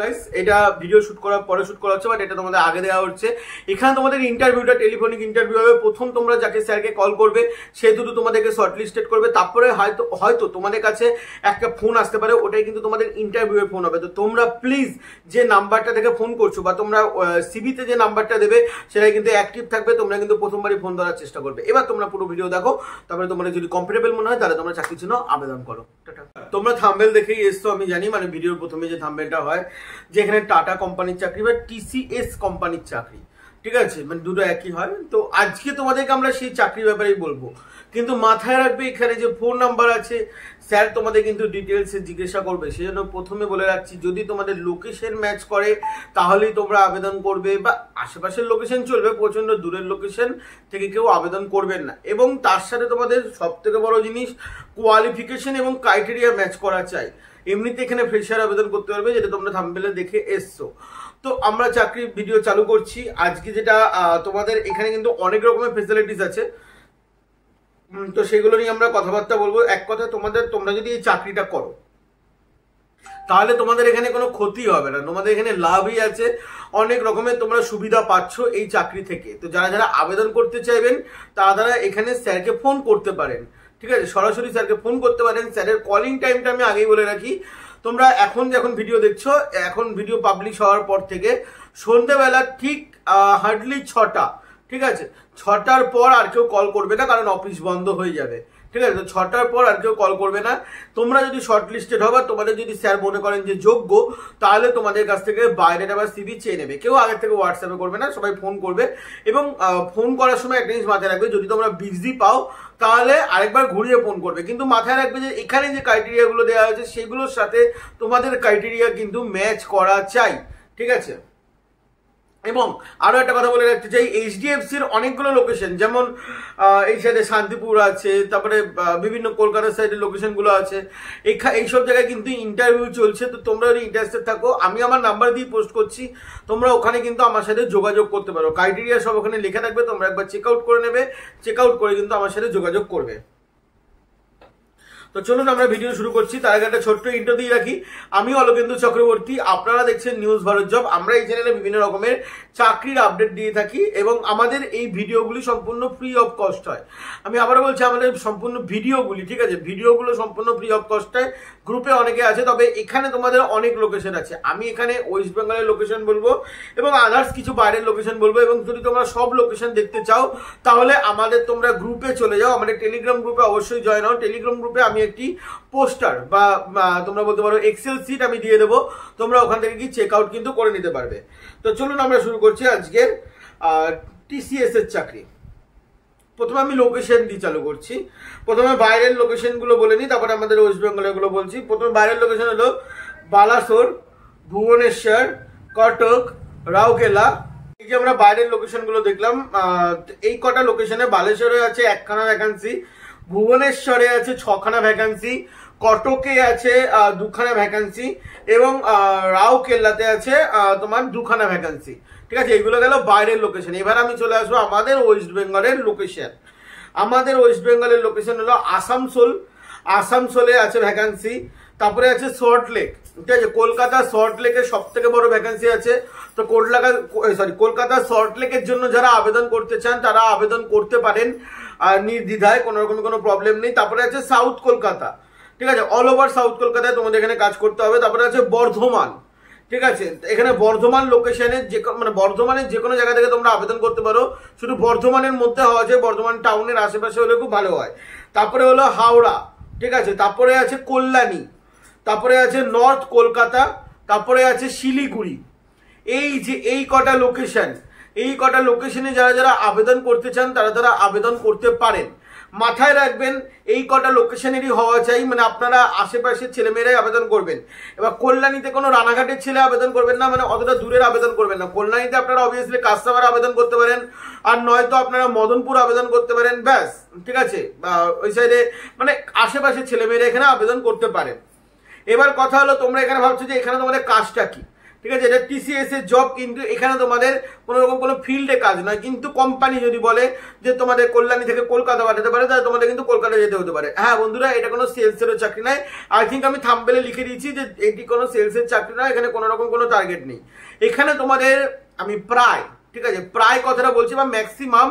Guys, এটা video shoot করার পরে শুট করা হচ্ছে বাট এটা তোমাদের আগে দেওয়া হচ্ছে। এখানে তোমাদের ইন্টারভিউটা টেলিফোনিক ইন্টারভিউ হবে। প্রথম তোমরা যাকে স্যারকে কল করবে সে দুটো তোমাদেরকে শর্ট লিস্টেড করবে। তারপরে হয়তো হয়তো তোমাদের কাছে একটা ফোন আসতে পারে ওটাই কিন্তু তোমাদের ইন্টারভিউয়ের ফোন হবে। তো তোমরা প্লিজ যে নাম্বারটা থেকে ফোন করছ বা তোমরা সিবিতে যে নাম্বারটা দেবে সেটাই কিন্তু অ্যাক্টিভ থাকবে। তোমরা কিন্তু প্রথমবারই ফোন ধরার চেষ্টা করবে। এবার তোমরা পুরো ভিডিও দেখো। তারপরে তোমাদের যদি কমফোর্টেবল মনে হয় তাহলে তোমরা চাকরির জন্য আবেদন করো। তোমরা থাম্বেল দেখেই এসছো আমি জানি। মানে ভিডিওর প্রথমে যে থাম্বেলটা হয় যেখানে টাটা কোম্পানির চাকরি বা টিসিএস কোম্পানির চাকরি। ঠিক আছে? মানে দুটো একই হয়। তো আজকে তোমাদেরকে আমরা সেই চাকরির ব্যাপারেই বলব। কিন্তু মাথায় রাখবে এখানে যে ফোন নাম্বার আছে, স্যার তোমাদের কিন্তু ডিটেলসে জিজ্ঞাসা করবে। সেজন্য প্রথমে বলে রাখছি, যদি তোমাদের লোকেশন ম্যাচ করে, তাহলেই তোমরা আবেদন করবে বা আশেপাশের লোকেশন চলবে প্রচণ্ড দূরের লোকেশন থেকে কেউ আবেদন করবেন না। এবং তার সাথে তোমাদের সব থেকে বড় জিনিস কোয়ালিফিকেশন এবং ক্রাইটেরিয়া ম্যাচ করা চাই। এমনিতে এখানে ফ্রেশার আবেদন করতে পারবে, যেটা তোমরা থাম্বেলে দেখে এসছো। তো আমরা চাকরির ভিডিও চালু করছি। আজকে যেটা তোমাদের এখানে কিন্তু অনেক রকমের ফেসিলিটিস আছে। তো সেগুলো নিয়ে আমরা কথাবার্তা বলব। এক কথা তোমাদের, তোমরা যদি এই চাকরিটা করো, তাহলে তোমাদের এখানে কোনো ক্ষতি হবে না। তোমাদের এখানে লাভই আছে। অনেক রকমের তোমরা সুবিধা পাচ্ছ এই চাকরি থেকে। তো যারা যারা আবেদন করতে চাইবেন, তারা তারা এখানে স্যারকে ফোন করতে পারেন। ঠিক আছে? সরাসরি স্যারকে ফোন করতে পারেন। স্যারের কলিং টাইমটা আমি আগেই বলে রাখি। তোমরা এখন যখন ভিডিও দেখছ, এখন ভিডিও পাবলিশ হওয়ার পর থেকে সন্ধ্যেবেলা ঠিক হার্ডলি ছটা, ঠিক আছে? ছটার পর আর কেউ কল করবে না, কারণ অফিস বন্ধ হয়ে যাবে। ঠিক আছে? তো ছটার পর আর কেউ কল করবে না। তোমরা যদি শর্ট লিস্টেড হবে, তোমাদের যদি স্যার মনে করেন যে যোগ্য, তাহলে তোমাদের কাছ থেকে বাইরেটা বা সিভি চেয়ে নেবে। কেউ আগের থেকে হোয়াটসঅ্যাপে করবে না, সবাই ফোন করবে। এবং ফোন করার সময় একটা জিনিস মাথায় রাখবে, যদি তোমরা বিজি পাও, তাহলে আরেকবার ঘুরিয়ে ফোন করবে। কিন্তু মাথায় রাখবে যে এখানে যে ক্রাইটেরিয়াগুলো দেওয়া হয়েছে, সেগুলোর সাথে তোমাদের ক্রাইটেরিয়া কিন্তু ম্যাচ করা চাই। ঠিক আছে? এবং আরও একটা কথা বলে রাখতে চাই এইচডিএফসির অনেকগুলো লোকেশন যেমন এই সাইডে শান্তিপুর আছে, তারপরে বিভিন্ন কলকাতার সাইডে লোকেশনগুলো আছে। এখা- এইসব জায়গায় কিন্তু ইন্টারভিউ চলছে, তো তোমরা যদি ইন্টারেস্টেড থাকো, আমি আমার নাম্বার দিয়ে পোস্ট করছি, তোমরা ওখানে কিন্তু আমার সাথে যোগাযোগ করতে পারো। ক্রাইটেরিয়া সব ওখানে লেখা থাকবে, তোমরা একবার চেক আউট করে নেবে চেক আউট করে কিন্তু আমার সাথে যোগাযোগ করবে। তো চলুন আমরা ভিডিও শুরু করছি। তার আগে একটা ছোট্ট ইন্টার দিয়ে রাখি। আমি অলকেন্দু চক্রবর্তী, আপনারা দেখছেন নিউজ ভারত জব আমরা এই চ্যানেলে বিভিন্ন রকমের চাকরির আপডেট দিয়ে থাকি এবং আমাদের এই ভিডিওগুলি সম্পূর্ণ ফ্রি অফ কস্ট হয়। আমি আবারও বলছি, আমাদের সম্পূর্ণ ভিডিওগুলি, ঠিক আছে? ভিডিওগুলো সম্পূর্ণ ফ্রি অফ কস্ট হয় গ্রুপে অনেকে আছে, তবে এখানে তোমাদের অনেক লোকেশন আছে। আমি এখানে ওয়েস্ট বেঙ্গলের লোকেশন বলব এবং আদার্স কিছু বাইরের লোকেশন বলব এবং যদি তোমরা সব লোকেশন দেখতে চাও, তাহলে আমাদের তোমরা গ্রুপে চলে যাও। আমাদের টেলিগ্রাম গ্রুপে অবশ্যই জয়েন হও। টেলিগ্রাম গ্রুপে আমি একটি পোস্টার বা তোমরা বলতে পারো এক্সেল সিট আমি দিয়ে দেবো। তোমরা ওখান থেকে কি চেক আউট কিন্তু করে নিতে পারবে। তো চলুন আমরা শুরু করছি আজকের টিসিএস এর চাকরি। প্রথমে আমি লোকেশন দিয়ে চালু করছি। প্রথমে বাইরের লোকেশনগুলো বলে নিই, তারপরে আমাদের ওয়েস্ট বেঙ্গল এগুলো বলছি। প্রথমে বাইরের লোকেশন হলো বালাসোর, ভুবনেশ্বর, কটক রাউকেলা এই যে আমরা বাইরের লোকেশনগুলো দেখলাম এই কটা লোকেশনে বালেশ্বরে আছে একখানা ভ্যাকান্সি ভুবনেশ্বরে আছে ছখানা ভ্যাকান্সি কটকে আছে দুখানা ভ্যাকান্সি এবং রাউকেল্লাতে আছে তোমার দুখানা ভ্যাকান্সি ঠিক আছে, এগুলো গেল বাইরের লোকেশন এবার আমি চলে আসব আমাদের ওয়েস্ট বেঙ্গলের লোকেশন আমাদের ওয়েস্ট বেঙ্গলের লোকেশন হলো আসানসোল। আসানসোলে আছে ভ্যাকান্সি তারপরে আছে সল্ট লেক ঠিক আছে, কলকাতা সল্ট লেকের সব থেকে বড় ভ্যাকান্সি আছে। তো কলকাতা সরি কলকাতা সল্ট লেকের জন্য যারা আবেদন করতে চান, তারা আবেদন করতে পারেন নির্দ্বিধায়, কোনো রকম কোনো প্রবলেম নেই। তারপরে আছে সাউথ কলকাতা ঠিক আছে অল ওভার সাউথ কলকাতায় তোমাদের এখানে কাজ করতে হবে। তারপরে আছে বর্ধমান। ঠিক আছে? এখানে বর্ধমান লোকেশনে যে মানে বর্ধমানের যে কোনো জায়গা থেকে তোমরা আবেদন করতে পারো। শুধু বর্ধমানের মধ্যে হওয়া যায়, বর্ধমান টাউনের আশেপাশে হলে খুব ভালো হয়। তারপরে হলো হাওড়া, ঠিক আছে? তারপরে আছে কল্যাণী, তারপরে আছে নর্থ কলকাতা, তারপরে আছে শিলিগুড়ি। এই যে, এই কটা লোকেশন এই কটা লোকেশনে যারা যারা আবেদন করতে চান, তারা তারা আবেদন করতে পারেন। মাথায় রাখবেন, এই কটা লোকেশনেরই হওয়া চাই মানে আপনারা আশেপাশের ছেলেমেয়েরাই আবেদন করবেন। এবার কল্যাণীতে কোনো রানাঘাটের ছেলে আবেদন করবেন না মানে অতটা দূরের আবেদন করবেন না। কল্যাণীতে আপনারা অবভিয়াসলি কাস্টমার আবেদন করতে পারেন, আর নয়তো আপনারা মদনপুর আবেদন করতে পারেন, ব্যাস, ঠিক আছে? ওই সাইডে মানে আশেপাশের ছেলেমেয়েরা এখানে আবেদন করতে পারেন এবার কথা হলো, তোমরা এখানে ভাবছ যে এখানে তোমাদের কাজটা কি? ঠিক আছে? এটা টিসিএস এর জব কিন্তু এখানে তোমাদের কোনো রকম কোনো ফিল্ডে কাজ নয়। কিন্তু কোম্পানি যদি বলে যে তোমাদের কল্যাণী থেকে কলকাতা পাঠাতে পারে, তাহলে তোমাদের কিন্তু কলকাতা যেতে হতে পারে। হ্যাঁ বন্ধুরা, এটা কোনো সেলসেরও চাকরি নয় আই থিঙ্ক আমি থাম্বেলে লিখে দিয়েছি যে এটি কোনো সেলসের চাকরি নয়, এখানে কোনো রকম কোনো টার্গেট নেই। এখানে তোমাদের, আমি প্রায়, ঠিক আছে? প্রায় কথাটা বলছি বা ম্যাক্সিমাম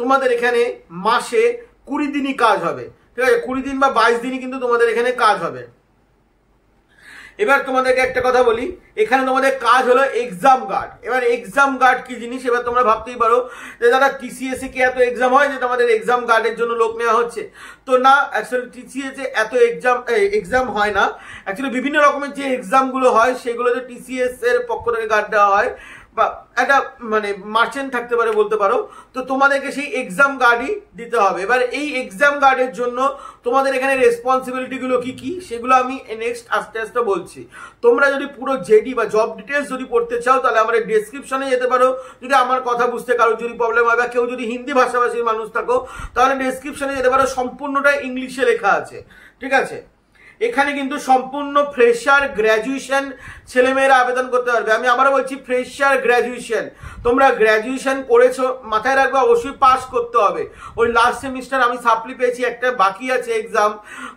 তোমাদের এখানে মাসে কুড়ি দিনই কাজ হবে। ঠিক আছে? কুড়ি দিন বা বাইশ দিনই কিন্তু তোমাদের এখানে কাজ হবে। এবার তোমাদেরকে একটা কথা বলি, এখানে তোমাদের কাজ হলো এক্সাম গার্ড এবার এক্সাম গার্ড কি জিনিস? এবার তোমরা ভাবতেই পারো যে দাদা টিসিএসি এ কি এত এক্সাম হয় যে তোমাদের এক্সাম গার্ডের জন্য লোক নেওয়া হচ্ছে? তো না অ্যাকচুয়ালি টিসিএসে এ এত এক্সাম এক্সাম হয় না। অ্যাকচুয়ালি বিভিন্ন রকমের যে এক্সামগুলো হয়, সেগুলোতে টিসিএস এর পক্ষ থেকে গার্ড দেওয়া হয়। বা একটা মানে মার্চেন্ট থাকতে পারে বলতে পারো, তো তোমাদেরকে সেই এক্সাম গার্ডই দিতে হবে। এবার এই এক্সাম গার্ডের জন্য তোমাদের এখানে রেসপন্সিবিলিটিগুলো কি কি, সেগুলো আমি নেক্সট আস্তে আস্তে বলছি। তোমরা যদি পুরো জেডি বা জব ডিটেলস যদি পড়তে চাও, তাহলে আমাদের ডেসক্রিপশনে যেতে পারো। যদি আমার কথা বুঝতে কারোর যদি প্রবলেম হয় বা কেউ যদি হিন্দি ভাষাভাষীর মানুষ থাকো, তাহলে ডেসক্রিপশনে যেতে পারো সম্পূর্ণটা ইংলিশে লেখা আছে। ঠিক আছে? এখানে কিন্তু সম্পূর্ণ ফ্রেশার গ্র্যাজুয়েশন ছেলেমেয়েরা আবেদন করতে পারবে। আমি আবারও বলছি, ফ্রেশার গ্র্যাজুয়েশন। তোমরা গ্র্যাজুয়েশন করেছ, মাথায় রাখবে অবশ্যই পাস করতে হবে। ওই লাস্ট সেমিস্টার আমি সাপ্লি পেয়েছি, একটা বাকি আছে এক্সাম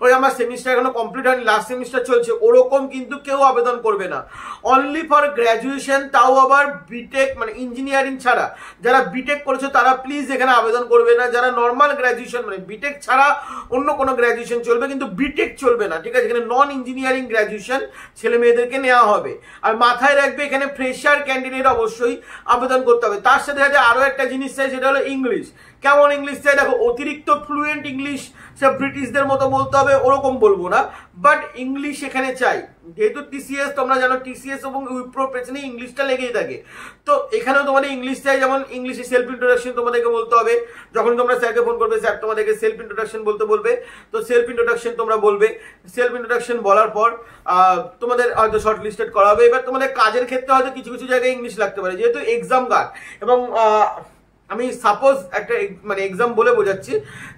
ওই আমার সেমিস্টার এখনও কমপ্লিট হয়নি লাস্ট সেমিস্টার চলছে। ওরকম কিন্তু কেউ আবেদন করবে না। অনলি ফর গ্র্যাজুয়েশন তাও আবার বিটেক মানে ইঞ্জিনিয়ারিং ছাড়া। যারা বিটেক করেছ, তারা প্লিজ এখানে আবেদন করবে না। যারা নর্মাল গ্র্যাজুয়েশন মানে বিটেক ছাড়া অন্য কোনো গ্র্যাজুয়েশন চলবে, কিন্তু বিটেক চলবে না, ঠিক আছে এখানে নন ইঞ্জিনিয়ারিং গ্র্যাজুয়েশন ছেলে মেয়েদেরকে নেওয়া হবে। আর মাথায় রাখবে এখানে ফ্রেশার ক্যান্ডিডেট অবশ্যই আবেদন করতে হবে। তার সাথে সাথে আরও একটা জিনিস চাই, সেটা হলো ইংলিশ কেমন ইংলিশ চাই? দেখো, অতিরিক্ত ফ্লুয়েন্ট ইংলিশ সে ব্রিটিশদের মতো বলতে হবে, ওরকম বলব না। বাট ইংলিশ এখানে চাই। যেহেতু টিসিএস তোমরা জানো টিসিএস এবং উইপ্রোর পেছনে ইংলিশটা লেগেই থাকে। তো এখানেও তোমাদের ইংলিশ চাই, যেমন ইংলিশে সেলফ ইন্ট্রোডাকশন তোমাদেরকে বলতে হবে। যখন তোমরা স্যারকে ফোন করবে স্যার তোমাদেরকে সেলফ ইন্ট্রোডাকশন বলতে বলবে। তো সেলফ ইন্ট্রোডাকশন তোমরা বলবে। সেলফ ইন্ট্রোডাকশন বলার পর তোমাদের হয়তো শর্ট লিস্টেড করা হবে। এবার তোমাদের কাজের ক্ষেত্রে হয়তো কিছু কিছু জায়গায় ইংলিশ লাগতে পারে। যেহেতু এক্সাম গার্ড এবং আমি সাপোজ একটা মানে এক্সাম বলে বোঝাচ্ছি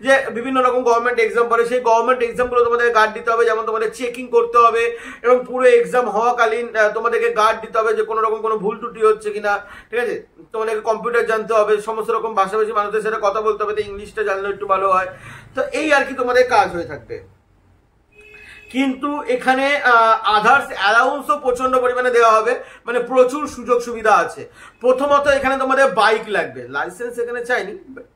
যে বিভিন্ন রকম গভর্নমেন্ট এক্সাম পড়ে সেই গভর্নমেন্ট এক্সামগুলো তোমাদের গার্ড দিতে হবে, যেমন তোমাদের চেকিং করতে হবে এবং পুরো এক্সাম হওয়াকালীন তোমাদেরকে গার্ড দিতে হবে যে কোনো রকম কোনো ভুল ত্রুটি হচ্ছে কিনা, ঠিক আছে? তোমাদেরকে কম্পিউটার জানতে হবে, সমস্ত রকম ভাষাভাষী মানুষদের সাথে কথা বলতে হবে, তো ইংলিশটা জানলে একটু ভালো হয়। তো এই আর কি তোমাদের কাজ হয়ে থাকবে। কিন্তু এখানে আধার্স অ্যালাউন্সও প্রচণ্ড পরিমাণে দেওয়া হবে। মানে প্রচুর সুযোগ সুবিধা আছে। প্রথমত এখানে তোমাদের বাইক লাগবে। লাইসেন্স এখানে চাইনি বাট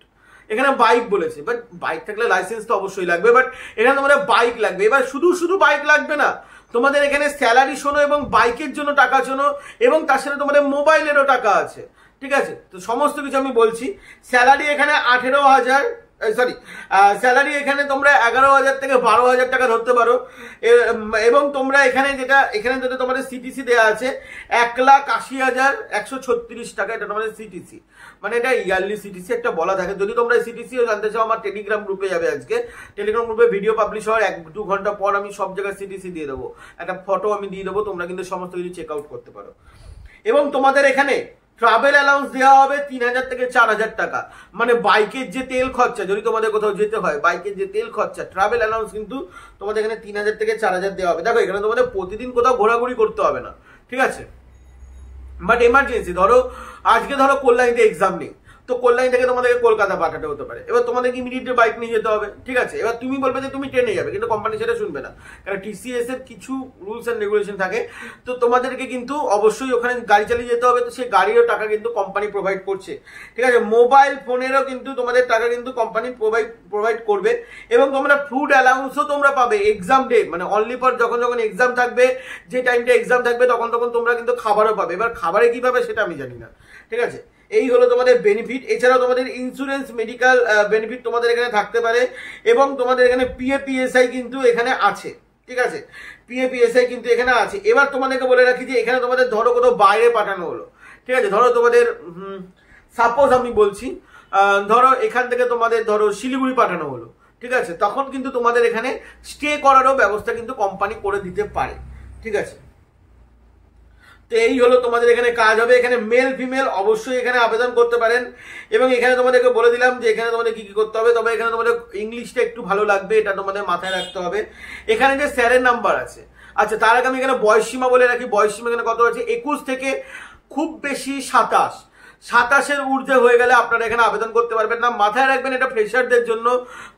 এখানে বাইক বলেছে। বাট বাইক থাকলে লাইসেন্স তো অবশ্যই লাগবে। বাট এখানে তোমাদের বাইক লাগবে। এবার শুধু শুধু বাইক লাগবে না, তোমাদের এখানে স্যালারি শোনো এবং বাইকের জন্য টাকা শোনো এবং তার সাথে তোমাদের মোবাইলেরও টাকা আছে। ঠিক আছে? তো সমস্ত কিছু আমি বলছি। স্যালারি এখানে আঠেরো হাজার সরি স্যালারি এখানে তোমরা এগারো হাজার থেকে বারো হাজার টাকা ধরতে পারো। এবং তোমরা এখানে যেটা এখানে যেটা তোমাদের সিটিসি দেওয়া আছে, এক লাখ আশি হাজার একশো ছত্রিশ টাকা। এটা তোমাদের সিটিসি মানে এটা ইয়ারলি সিটিসি একটা বলা থাকে। যদি তোমরা সিটিসিও জানতে চাও, আমার টেলিগ্রাম গ্রুপে যাবে আজকে। টেলিগ্রাম গ্রুপে ভিডিও পাবলিশ হওয়ার এক, দু ঘণ্টা পর আমি সব জায়গায় সিটিসি দিয়ে দেবো। একটা ফটো আমি দিয়ে দেবো, তোমরা কিন্তু সমস্ত কিছু চেক আউট করতে পারো। এবং তোমাদের এখানে ট্রাভেল অ্যালাউন্স দেওয়া হবে তিন হাজার থেকে চার হাজার টাকা। মানে বাইকের যে তেল খরচা, যদি তোমাদের কোথাও যেতে হয়, বাইকের যে তেল খরচা ট্রাভেল অ্যালাউন্স কিন্তু তোমাদের এখানে তিন হাজার থেকে চার হাজার দেওয়া হবে। দেখো, এখানে তোমাদের প্রতিদিন কোথাও ঘোরাঘুরি করতে হবে না, ঠিক আছে? বাট এমার্জেন্সি ধরো, আজকে ধরো কল্যাণীতে এক্সাম নেই। তো কল্যাণী থেকে তোমাদেরকে কলকাতা পাঠাতে হতে পারে। এবার তোমাদেরকে ইমিডিয়েটলি বাইক নিয়ে যেতে হবে, ঠিক আছে? এবার তুমি বলবে যে তুমি ট্রেনে যাবে, কিন্তু কোম্পানি সেটা শুনবে না। কারণ টিসিএস এর কিছু রুলস অ্যান্ড রেগুলেশন থাকে। তো তোমাদেরকে কিন্তু অবশ্যই ওখানে গাড়ি চালিয়ে যেতে হবে। তো সেই গাড়িরও টাকা কিন্তু কোম্পানি প্রোভাইড করছে। ঠিক আছে? মোবাইল ফোনেরও কিন্তু তোমাদের টাকা কিন্তু কোম্পানি প্রোভাইড প্রোভাইড করবে। এবং তোমরা ফুড অ্যালাউন্সও তোমরা পাবে এক্সাম ডে মানে অনলি ফর যখন যখন এক্সাম থাকবে, যে টাইমটা এক্সাম থাকবে, তখন তখন তোমরা কিন্তু খাবারও পাবে। এবার খাবারে কি পাবে সেটা আমি জানি না। ঠিক আছে? এই হলো তোমাদের বেনিফিট এছাড়াও তোমাদের ইন্স্যুরেন্স মেডিকেল বেনিফিট তোমাদের এখানে থাকতে পারে এবং তোমাদের এখানে পিএপিএসআই কিন্তু এখানে আছে, ঠিক আছে? পিএপিএসআই কিন্তু এখানে আছে। এবার তোমাদেরকে বলে রাখি যে এখানে তোমাদের ধরো কোথাও বাইরে পাঠানো হলো, ঠিক আছে? ধরো তোমাদের সাপোজ আমি বলছি ধরো এখান থেকে তোমাদের ধরো শিলিগুড়ি পাঠানো হলো, ঠিক আছে? তখন কিন্তু তোমাদের এখানে স্টে করারও ব্যবস্থা কিন্তু কোম্পানি করে দিতে পারে, ঠিক আছে? তো এই হলো তোমাদের এখানে কাজ হবে। এখানে মেল ফিমেল অবশ্যই এখানে আবেদন করতে পারেন। এবং এখানে তোমাদেরকে বলে দিলাম যে এখানে তোমাদের কি কি করতে হবে। তবে এখানে তোমাদের ইংলিশটা একটু ভালো লাগবে, এটা তোমাদের মাথায় রাখতে হবে। এখানে যে স্যারের নাম্বার আছে। আচ্ছা তার আগে আমি এখানে বয়সীমা বলে রাখি। বয়সীমা এখানে কত আছে? একুশ থেকে খুব বেশি সাতাশ। সাতাশের ঊর্ধ্বে হয়ে গেলে আপনারা এখানে আবেদন করতে পারবেন না। মাথায় রাখবেন, এটা ফ্রেশারদের জন্য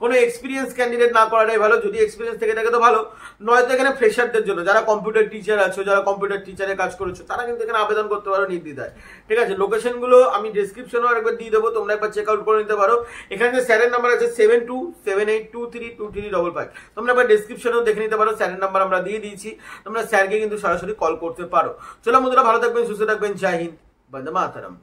কোনো এক্সপিরিয়েন্স ক্যান্ডিডেট না করাটাই ভালো। যদি এক্সপিরিয়েন্স থেকে থাকে তো ভালো। নয়তো এখানে ফ্রেশারদের জন্য, যারা কম্পিউটার টিচার আছো, যারা কম্পিউটার টিচারে কাজ করেছ, তারা কিন্তু এখানে আবেদন করতে পারো নির্দ্বিধায়। ঠিক আছে? লোকেশনগুলো আমি ডিসক্রিপশনেও একবার দিয়ে দেবো, তোমরা একবার চেক আউট করে নিতে পারো। এখানে যে স্যারের নাম্বার আছে seven two seven eight two three two three double five তোমরা একবার ডিসক্রিপশনেও দেখে নিতে পারো, স্যারের নাম্বার আমরা দিয়ে দিয়েছি। তোমরা স্যারকে কিন্তু সরাসরি কল করতে পারো। চলো বন্ধুরা, ভালো থাকবেন, সুস্থ থাকবেন। জয় হিন্দ, বন্দে মাতারাম।